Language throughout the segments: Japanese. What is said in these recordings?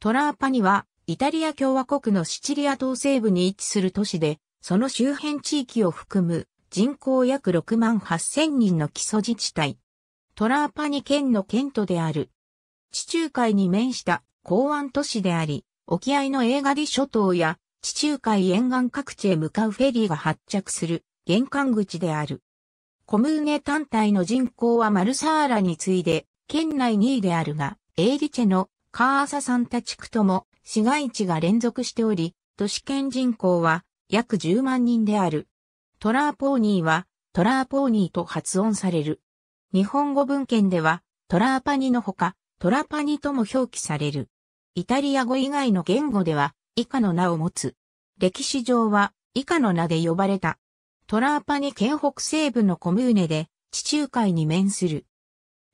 トラーパニは、イタリア共和国のシチリア島西部に位置する都市で、その周辺地域を含む人口約6万8000人の基礎自治体。トラーパニ県の県都である。地中海に面した港湾都市であり、沖合のエーガリ諸島や地中海沿岸各地へ向かうフェリーが発着する玄関口である。コムーネ単体の人口はマルサーラに次いで県内2位であるが、エーリチェのカーササンタ地区とも市街地が連続しており、都市圏人口は約10万人である。トラーポーニーはトラーポーニーと発音される。日本語文献ではトラーパニのほかトラパニとも表記される。イタリア語以外の言語では以下の名を持つ。歴史上は以下の名で呼ばれた。トラーパニ県北西部のコムーネで地中海に面する。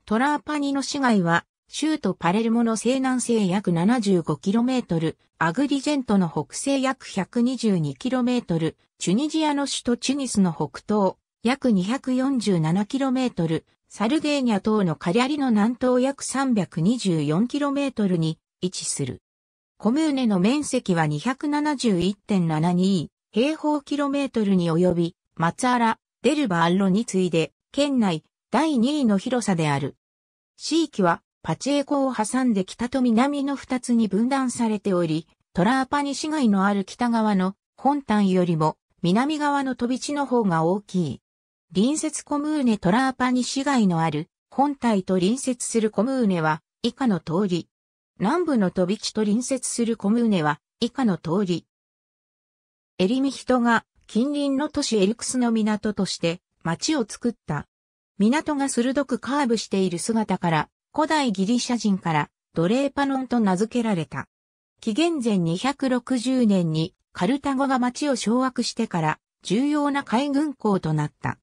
トラーパニの市街は州都パレルモの西南西約 75km、アグリジェントの北西約 122km、チュニジアの首都チュニスの北東約 247km、サルデーニャ島のカリャリの南東約 324km に位置する。コムーネの面積は271.72平方キロメートルに及び、松原、デルバアッロに次いで、県内第2位の広さである。地域はパチエコを挟んで北と南の二つに分断されており、トラーパニ市街のある北側の本端よりも南側の飛び地の方が大きい。隣接コムーネトラーパニ市街のある本体と隣接するコムーネは以下の通り。南部の飛び地と隣接するコムーネは以下の通り。エリミヒトが近隣の都市エルクスの港として町を作った。港が鋭くカーブしている姿から古代ギリシャ人からドレーパノンと名付けられた。紀元前260年にカルタゴが町を掌握してから重要な海軍港となった。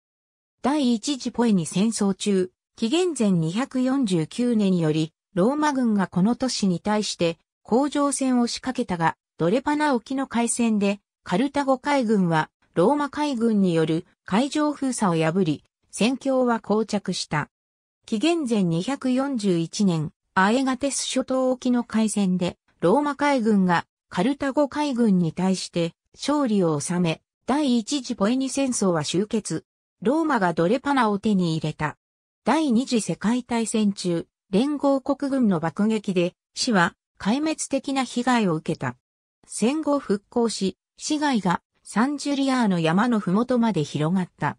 第一次ポエニ戦争中、紀元前249年により、ローマ軍がこの都市に対して、工場戦を仕掛けたが、ドレパナ沖の海戦で、カルタゴ海軍は、ローマ海軍による海上封鎖を破り、戦況は膠着した。紀元前241年、アエガテス諸島沖の海戦で、ローマ海軍がカルタゴ海軍に対して勝利を収め、第一次ポエニ戦争は終結。ローマがドレパナを手に入れた。第二次世界大戦中、連合国軍の爆撃で、市は壊滅的な被害を受けた。戦後復興し、市街がサンジュリアーの山のふもとまで広がった。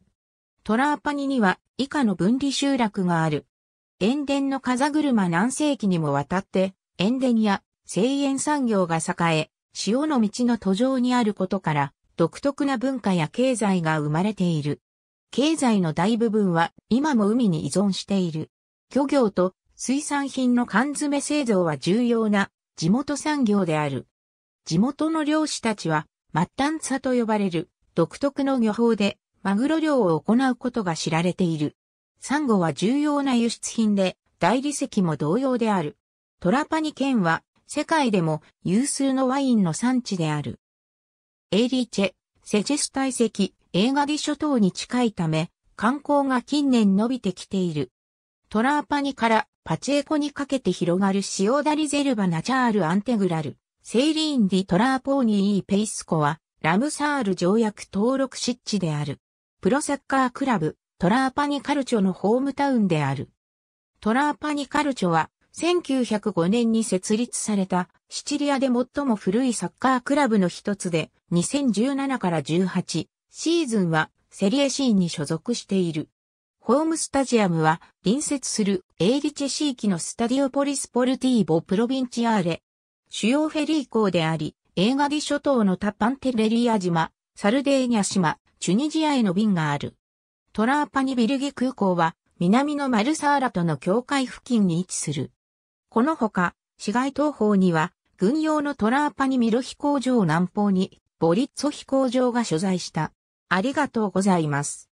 トラーパニには以下の分離集落がある。塩田の風車何世紀にもわたって、塩田や製塩産業が栄え、潮の道の途上にあることから、独特な文化や経済が生まれている。経済の大部分は今も海に依存している。漁業と水産品の缶詰製造は重要な地元産業である。地元の漁師たちは末端ツァと呼ばれる独特の漁法でマグロ漁を行うことが知られている。サンゴは重要な輸出品で大理石も同様である。トラパニ県は世界でも有数のワインの産地である。エイリーチェ、セチェス大石、映画ディ諸島に近いため、観光が近年伸びてきている。トラーパニからパチエコにかけて広がるシオダリゼルバナチャールアンテグラル、セイリーンディトラーポーニーペイスコは、ラムサール条約登録湿地である。プロサッカークラブ、トラーパニカルチョのホームタウンである。トラーパニカルチョは、1905年に設立されたシチリアで最も古いサッカークラブの一つで、2017から18、シーズンはセリエシーンに所属している。ホームスタジアムは隣接するエーリチェ地域のスタディオポリスポルティーボプロビンチアーレ。主要フェリー港であり、映画リ諸島のタパンテレリア島、サルデーニャ島、チュニジアへの便がある。トラーパニビルギ空港は南のマルサーラとの境界付近に位置する。このほか、市街東方には軍用のトラーパニミロ飛行場南方にボリッツォ飛行場が所在した。ありがとうございます。